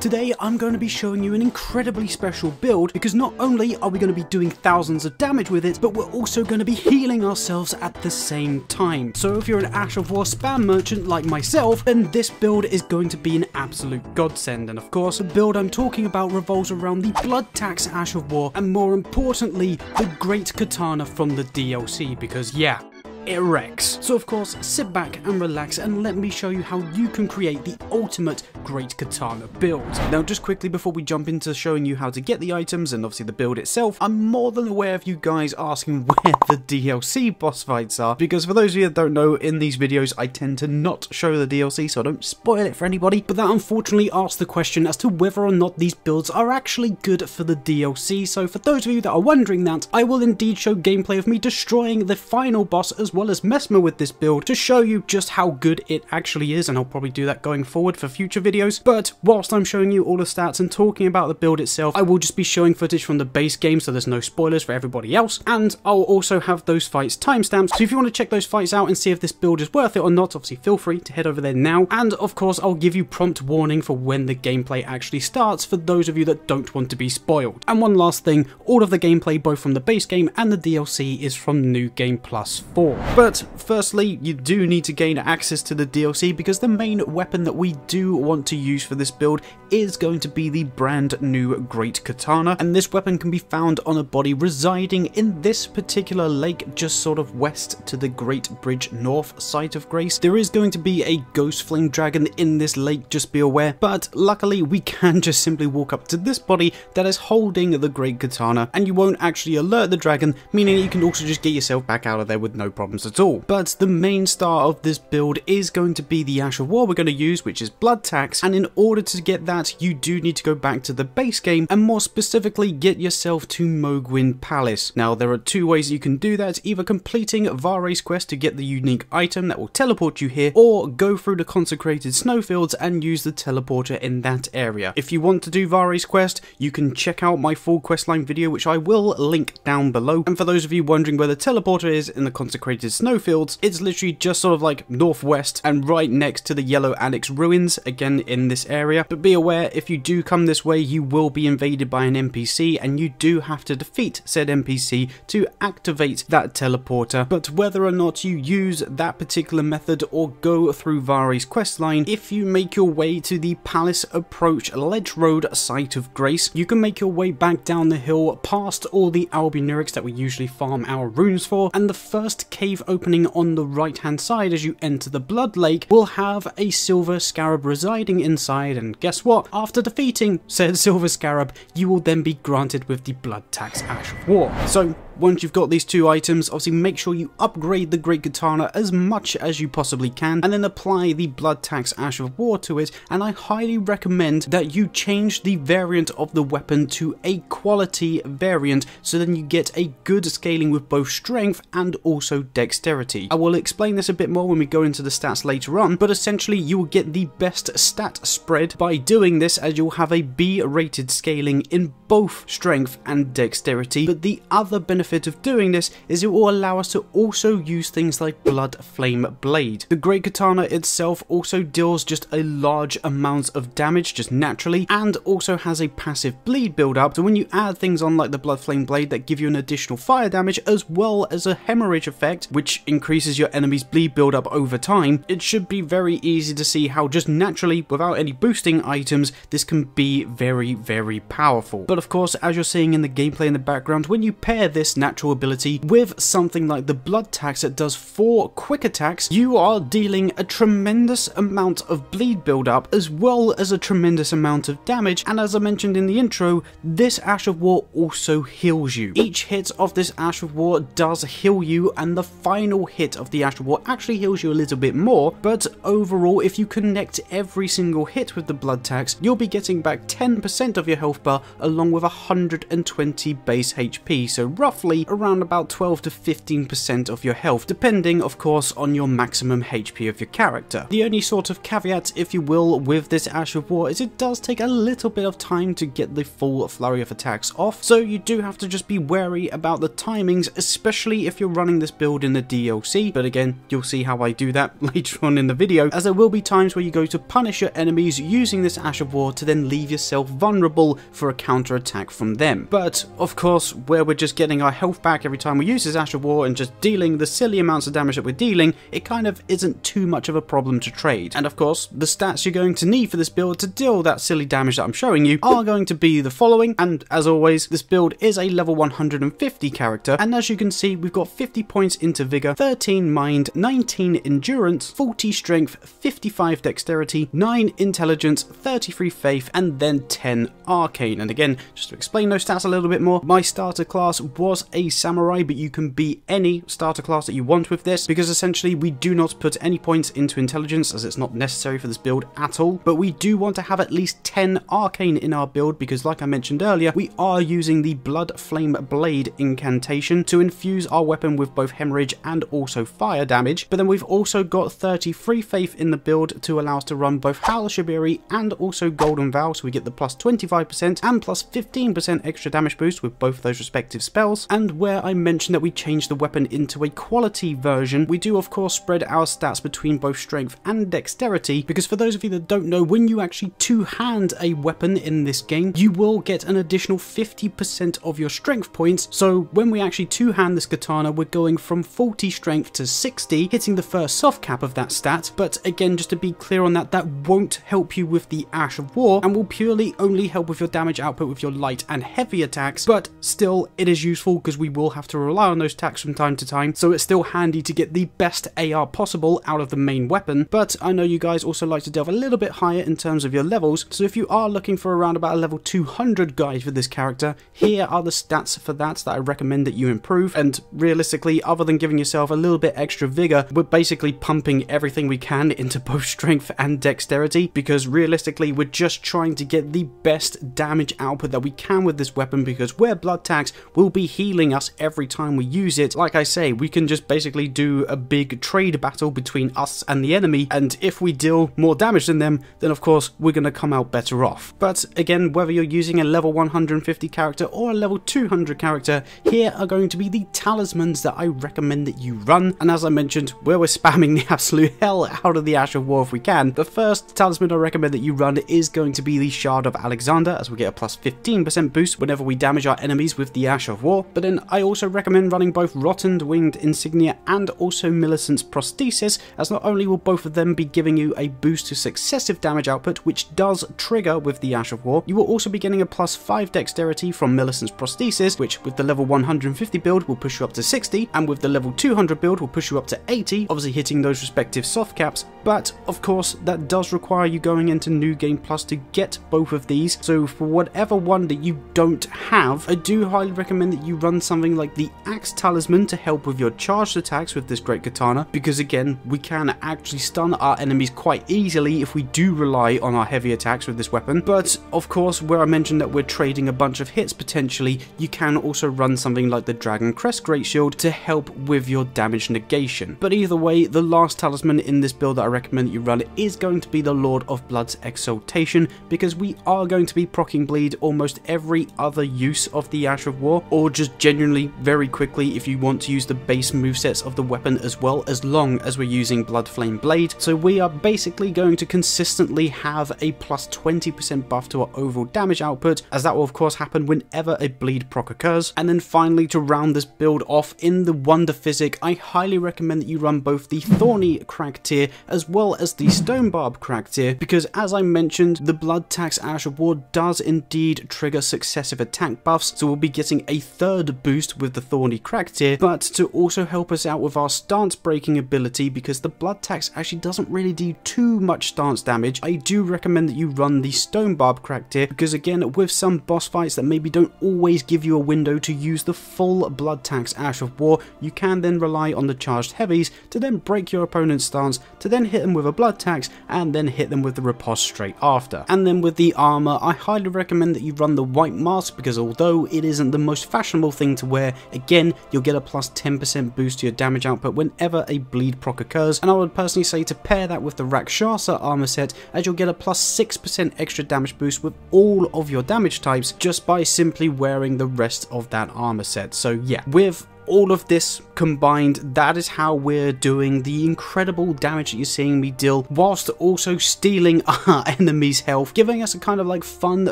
Today I'm going to be showing you an incredibly special build because not only are we going to be doing thousands of damage with it, but we're also going to be healing ourselves at the same time. So if you're an Ash of War spam merchant like myself, then this build is going to be an absolute godsend. And of course, the build I'm talking about revolves around the Blood Tax Ash of War, and more importantly, the Great Katana from the DLC, because yeah, wrecks. So of course, sit back and relax and let me show you how you can create the ultimate Great Katana build. Now just quickly before we jump into showing you how to get the items and obviously the build itself, I'm more than aware of you guys asking where the DLC boss fights are, because for those of you that don't know, in these videos I tend to not show the DLC so I don't spoil it for anybody, but that unfortunately asks the question as to whether or not these builds are actually good for the DLC, so for those of you that are wondering that, I will indeed show gameplay of me destroying the final boss as well as Messmer with this build to show you just how good it actually is, and I'll probably do that going forward for future videos. But whilst I'm showing you all the stats and talking about the build itself, I will just be showing footage from the base game so there's no spoilers for everybody else, and I'll also have those fights timestamps, so if you want to check those fights out and see if this build is worth it or not, obviously feel free to head over there now, and of course I'll give you prompt warning for when the gameplay actually starts for those of you that don't want to be spoiled. And one last thing, all of the gameplay both from the base game and the DLC is from New Game Plus 4. But firstly, you do need to gain access to the DLC because the main weapon that we do want to use for this build is going to be the brand new Great Katana, and this weapon can be found on a body residing in this particular lake just sort of west to the Great Bridge North site of Grace. There is going to be a Ghost Flame Dragon in this lake, just be aware, but luckily we can just simply walk up to this body that is holding the Great Katana, and you won't actually alert the dragon, meaning you can also just get yourself back out of there with no problems at all. But the main star of this build is going to be the Ash of War we're going to use, which is Blood Tax, and in order to get that, you do need to go back to the base game, and more specifically, get yourself to Mohgwyn Palace. Now, there are two ways you can do that, either completing Vare's quest to get the unique item that will teleport you here, or go through the consecrated snowfields and use the teleporter in that area. If you want to do Vare's quest, you can check out my full questline video, which I will link down below. And for those of you wondering where the teleporter is in the consecrated snowfields, it's literally just sort of like northwest and right next to the Yelough Anix ruins, again in this area. But be aware, if you do come this way, you will be invaded by an NPC and you do have to defeat said NPC to activate that teleporter. But whether or not you use that particular method or go through Vare's questline, if you make your way to the Palace Approach Ledge Road site of Grace, you can make your way back down the hill past all the Albinaurics that we usually farm our runes for, and the first cave opening on the right hand side as you enter the Blood Lake will have a silver scarab residing inside, and guess what? After defeating said silver scarab, you will then be granted with the Blood Tax Ash of War. So once you've got these two items, obviously make sure you upgrade the Great Katana as much as you possibly can, and then apply the Blood Tax Ash of War to it, and I highly recommend that you change the variant of the weapon to a quality variant, so then you get a good scaling with both strength and also dexterity. I will explain this a bit more when we go into the stats later on, but essentially you will get the best stat spread by doing this as you'll have a B rated scaling in both strength and dexterity, but the other benefit of doing this is it will allow us to also use things like Blood Flame Blade. The Great Katana itself also deals just a large amount of damage just naturally and also has a passive bleed build up so when you add things on like the Blood Flame Blade that give you an additional fire damage as well as a hemorrhage effect which increases your enemy's bleed build up over time, it should be very easy to see how just naturally without any boosting items this can be very very powerful. But of course as you're seeing in the gameplay in the background when you pair this natural ability. With something like the blood tax that does 4 quick attacks, you are dealing a tremendous amount of bleed buildup as well as a tremendous amount of damage. And as I mentioned in the intro, this Ash of War also heals you. Each hit of this Ash of War does heal you and the final hit of the Ash of War actually heals you a little bit more, but overall if you connect every single hit with the blood tax, you'll be getting back 10% of your health bar along with 120 base HP, so roughly roughly around about 12 to 15% of your health, depending of course on your maximum HP of your character. The only sort of caveat, if you will, with this Ash of War is it does take a little bit of time to get the full flurry of attacks off, so you do have to just be wary about the timings, especially if you're running this build in the DLC, but again, you'll see how I do that later on in the video, as there will be times where you go to punish your enemies using this Ash of War to then leave yourself vulnerable for a counter attack from them. But of course, where we're just getting our health back every time we use this Ash of War and just dealing the silly amounts of damage that we're dealing, it kind of isn't too much of a problem to trade. And of course, the stats you're going to need for this build to deal that silly damage that I'm showing you are going to be the following, and as always, this build is a level 150 character, and as you can see, we've got 50 points into Vigor, 13 Mind, 19 Endurance, 40 Strength, 55 Dexterity, 9 Intelligence, 33 Faith, and then 10 Arcane. And again, just to explain those stats a little bit more, my starter class was a Samurai, but you can be any starter class that you want with this, because essentially we do not put any points into Intelligence, as it's not necessary for this build at all, but we do want to have at least 10 Arcane in our build, because like I mentioned earlier, we are using the Blood Flame Blade incantation to infuse our weapon with both hemorrhage and also fire damage, but then we've also got 33 Faith in the build to allow us to run both Hal Shabriri and also Golden Vow, so we get the plus 25% and plus 15% extra damage boost with both of those respective spells, and where I mentioned that we changed the weapon into a quality version, we do of course spread our stats between both strength and dexterity, because for those of you that don't know, when you actually two-hand a weapon in this game, you will get an additional 50% of your strength points, so when we actually two-hand this katana, we're going from 40 strength to 60, hitting the first soft cap of that stat, but again, just to be clear on that, that won't help you with the Ash of War, and will purely only help with your damage output with your light and heavy attacks, but still, it is useful because we will have to rely on those attacks from time to time, so it's still handy to get the best AR possible out of the main weapon, but I know you guys also like to delve a little bit higher in terms of your levels, so if you are looking for around about a level 200 guide for this character, here are the stats for that that I recommend that you improve, and realistically, other than giving yourself a little bit extra vigor, we're basically pumping everything we can into both strength and dexterity, because realistically, we're just trying to get the best damage output that we can with this weapon, because where blood tax will be healing us every time we use it, like I say, we can just basically do a big trade battle between us and the enemy, and if we deal more damage than them, then of course, we're going to come out better off. But again, whether you're using a level 150 character or a level 200 character, here are going to be the talismans that I recommend that you run, and as I mentioned, where we're spamming the absolute hell out of the Ash of War if we can, the first talisman I recommend that you run is going to be the Shard of Alexander, as we get a plus 15% boost whenever we damage our enemies with the Ash of War, but then I also recommend running both Rotted Winged Insignia and also Millicent's Prosthesis, as not only will both of them be giving you a boost to successive damage output, which does trigger with the Ash of War, you will also be getting a plus 5 dexterity from Millicent's Prosthesis, which with the level 150 build will push you up to 60, and with the level 200 build will push you up to 80, obviously hitting those respective soft caps, but of course that does require you going into New Game Plus to get both of these, so for whatever one that you don't have, I do highly recommend that you run something like the Axe Talisman to help with your charged attacks with this great katana, because again, we can actually stun our enemies quite easily if we do rely on our heavy attacks with this weapon, but of course, where I mentioned that we're trading a bunch of hits potentially, you can also run something like the Dragon Crest Great Shield to help with your damage negation. But either way, the last talisman in this build that I recommend that you run is going to be the Lord of Blood's Exaltation, because we are going to be procking bleed almost every other use of the Ash of War, or just genuinely very quickly if you want to use the base movesets of the weapon as well, as long as we're using Blood Flame Blade. So we are basically going to consistently have a plus 20% buff to our overall damage output, as that will of course happen whenever a bleed proc occurs. And then finally, to round this build off in the Wonder Physick, I highly recommend that you run both the Thorny Cracked Tear as well as the Stone Barb Cracked Tear, because as I mentioned, the Blood Tax Ash War does indeed trigger successive attack buffs, so we'll be getting a third boost with the Thorny Cracked Tear, but to also help us out with our stance breaking ability, because the Blood Tax actually doesn't really do too much stance damage, I do recommend that you run the Stone Barb Cracked Tear, because again, with some boss fights that maybe don't always give you a window to use the full Blood Tax Ash of War, you can then rely on the charged heavies to then break your opponent's stance, to then hit them with a Blood Tax, and then hit them with the riposte straight after. And then with the armor, I highly recommend that you run the White Mask, because although it isn't the most fashionable little thing to wear. again, you'll get a plus 10% boost to your damage output whenever a bleed proc occurs, and I would personally say to pair that with the Rakshasa armor set, as you'll get a plus 6% extra damage boost with all of your damage types just by simply wearing the rest of that armor set. So yeah, with all of this combined, that is how we're doing the incredible damage that you're seeing me deal, whilst also stealing our enemy's health, giving us a kind of like fun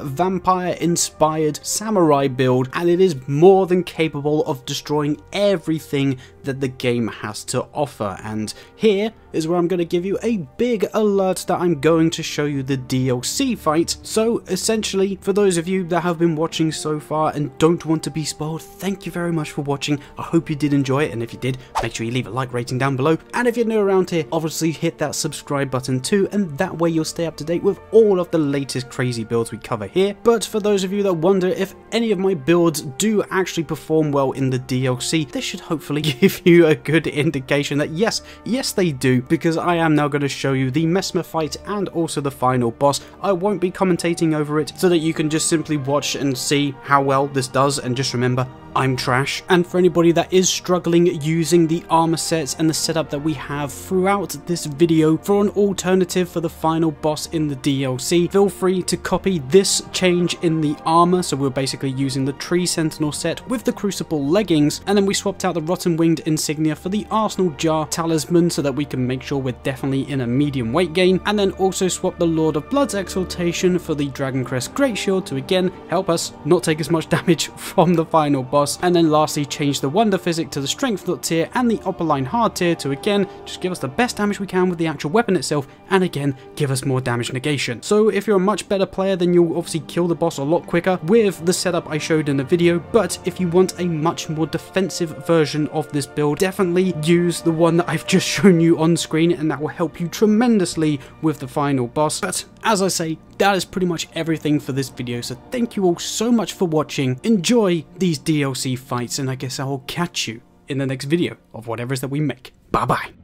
vampire-inspired samurai build, and it is more than capable of destroying everything that the game has to offer. And here is where I'm going to give you a big alert that I'm going to show you the DLC fight. So essentially, for those of you that have been watching so far and don't want to be spoiled, thank you very much for watching. I hope you did enjoy it, and if you did, make sure you leave a like rating down below. And if you're new around here, obviously hit that subscribe button too, and that way you'll stay up to date with all of the latest crazy builds we cover here. But for those of you that wonder if any of my builds do actually perform well in the DLC, this should hopefully give you a good indication that yes, yes they do, because I am now going to show you the Messmer fight and also the final boss. I won't be commentating over it so that you can just simply watch and see how well this does and just remember I'm trash. And for anybody that is struggling using the armor sets and the setup that we have throughout this video for an alternative for the final boss in the DLC, feel free to copy this change in the armor. So we're basically using the Tree Sentinel set with the Crucible leggings, and then we swapped out the Rotten Winged insignia for the Arsenal Jar talisman so that we can make sure we're definitely in a medium weight gain, and then also swap the Lord of Blood's exaltation for the Dragon Crest Great Shield to again help us not take as much damage from the final boss and then lastly change the Wonder Physick to the Strength tier and the Opaline Hardtear to again just give us the best damage we can with the actual weapon itself, and again give us more damage negation. So if you're a much better player then you'll obviously kill the boss a lot quicker with the setup I showed in the video, but if you want a much more defensive version of this build, definitely use the one that I've just shown you on screen and that will help you tremendously with the final boss. But as I say, that is pretty much everything for this video, so thank you all so much for watching. Enjoy these DLC fights, and I guess I will catch you in the next video of whatever it is that we make. Bye bye.